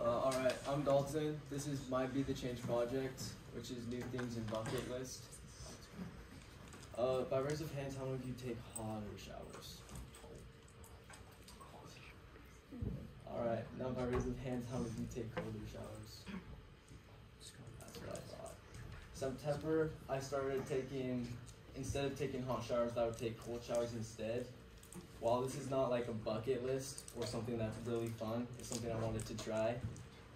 Uh, Alright, I'm Dalton. This is my Be the Change project, which is new things in bucket list. Uh, by raise of hands, how many of you take hot or showers? Alright, now by raise of hands, how many of you take colder showers? That's what I thought. September, I started taking, instead of taking hot showers, I would take cold showers instead. While this is not like a bucket list or something that's really fun, it's something I wanted to try.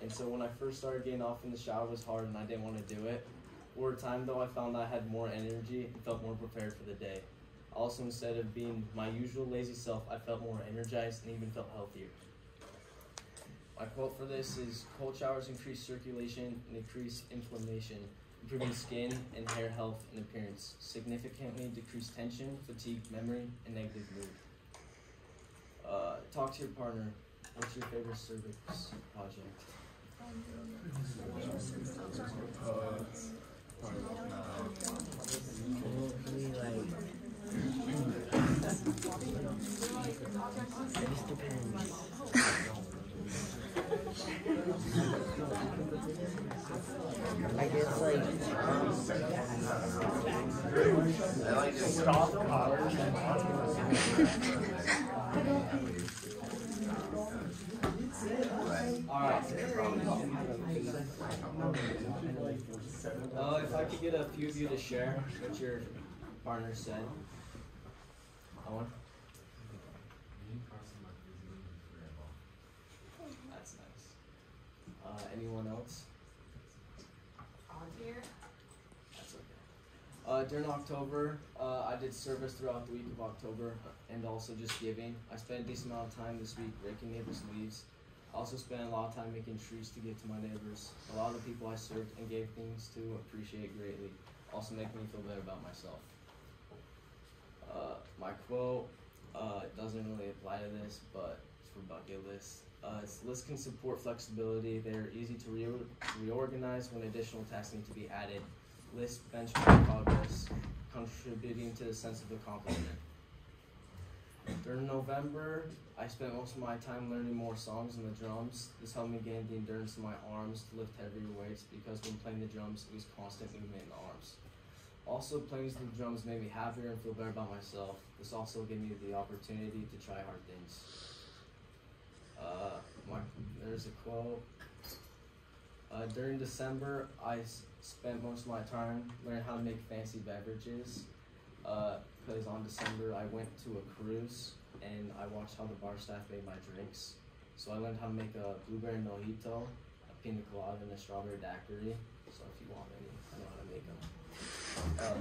And so when I first started getting off in the shower, was hard and I didn't want to do it. Over time, though, I found I had more energy and felt more prepared for the day. Also, instead of being my usual lazy self, I felt more energized and even felt healthier. My quote for this is Cold showers increase circulation and decrease inflammation, improving skin and hair health and appearance, significantly decrease tension, fatigue, memory, and negative mood. Uh, talk to your partner. What's your favorite cervix project? Probably like. It just depends. I guess like Alright. Uh, if I could get a few of you to share what your partner said. That's nice. Uh, anyone else? That's okay. Uh, during October, uh, I did service throughout the week of October and also just giving. I spent a decent amount of time this week raking neighbors' leaves. I also spent a lot of time making trees to give to my neighbors. A lot of the people I served and gave things to appreciate greatly. Also make me feel better about myself. Uh, my quote uh, doesn't really apply to this, but it's for bucket lists. Uh, lists can support flexibility. They're easy to re- reorganize when additional tasks need to be added. List benchmark progress, contributing to the sense of accomplishment. During November, I spent most of my time learning more songs on the drums. This helped me gain the endurance in my arms to lift heavier weights because when playing the drums, it was constant movement in the arms. Also, playing the drums made me happier and feel better about myself. This also gave me the opportunity to try hard things. Uh, my, there's a quote. Uh, during December, I s- spent most of my time learning how to make fancy beverages. Because on December, I went to a cruise and I watched how the bar staff made my drinks. So I learned how to make a blueberry mojito, a pina colada, and a strawberry daiquiri. So if you want any, I know how to make them. Uh,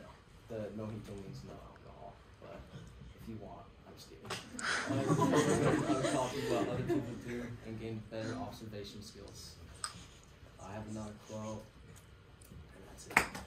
no, the mojito means no alcohol, but if you want, I'm just kidding. Uh, About other people do and gain better observation skills. I have another quote, and that's it.